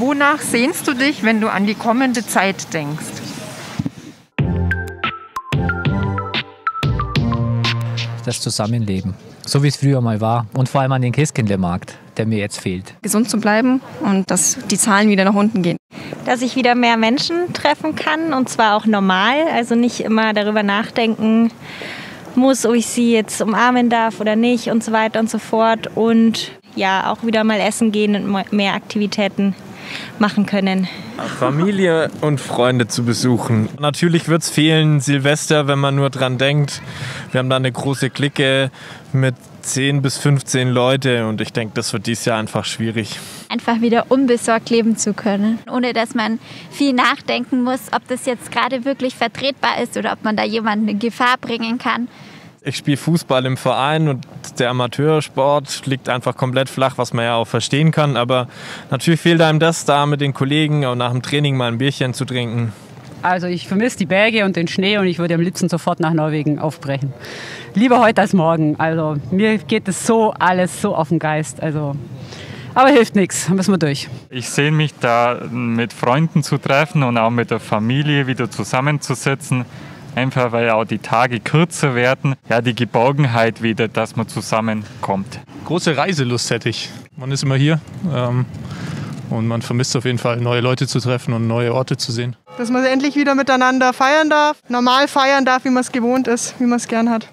Wonach sehnst du dich, wenn du an die kommende Zeit denkst? Das Zusammenleben, so wie es früher mal war. Und vor allem an den Christkindlmarkt, der mir jetzt fehlt. Gesund zu bleiben und dass die Zahlen wieder nach unten gehen. Dass ich wieder mehr Menschen treffen kann und zwar auch normal, also nicht immer darüber nachdenken muss, ob ich sie jetzt umarmen darf oder nicht und so weiter und so fort. Und ja, auch wieder mal essen gehen und mehr Aktivitäten machen können. Familie und Freunde zu besuchen. Natürlich wird es fehlen, Silvester, wenn man nur dran denkt. Wir haben da eine große Clique mit 10 bis 15 Leute und ich denke, das wird dieses Jahr einfach schwierig. Einfach wieder unbesorgt leben zu können, ohne dass man viel nachdenken muss, ob das jetzt gerade wirklich vertretbar ist oder ob man da jemanden in Gefahr bringen kann. Ich spiele Fußball im Verein und der Amateursport liegt einfach komplett flach, was man ja auch verstehen kann. Aber natürlich fehlt einem das da mit den Kollegen und nach dem Training mal ein Bierchen zu trinken. Also ich vermisse die Berge und den Schnee und ich würde am liebsten sofort nach Norwegen aufbrechen. Lieber heute als morgen. Also mir geht es so alles so auf den Geist. Also aber hilft nichts, müssen wir durch. Ich sehe mich da mit Freunden zu treffen und auch mit der Familie wieder zusammenzusetzen einfach weil auch die Tage kürzer werden. Ja, die Geborgenheit wieder, dass man zusammenkommt. Große Reiselust hätte ich. Man ist immer hier ähm, und man vermisst auf jeden Fall, neue Leute zu treffen und neue Orte zu sehen. Dass man endlich wieder miteinander feiern darf, normal feiern darf, wie man es gewohnt ist, wie man es gern hat.